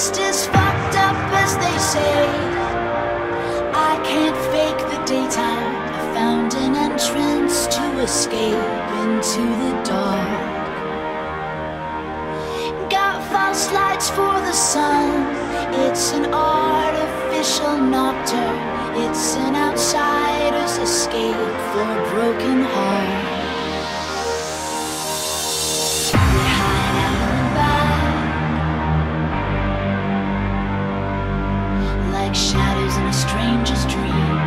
just as fucked up as they say. I can't fake the daytime. I found an entrance to escape into the dark. Got false lights for the sun. It's an artificial nocturne. It's an outsider's escape for a broken heart. like shadows in a stranger's dream.